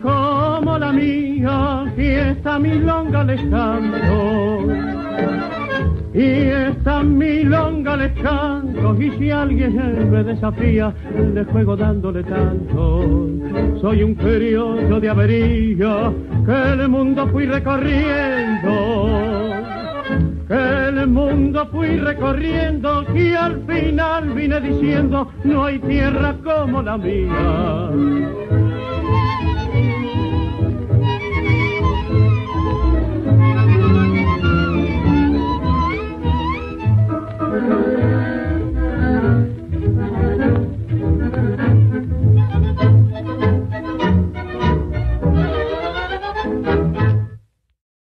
Como la mía, y esta milonga les canto. Y esta milonga les canto, y si alguien me desafía, le juego dándole tanto. Soy un criollo de avería, que el mundo fui recorriendo que el mundo fui recorriendo y al final vine diciendo no hay tierra como la mía.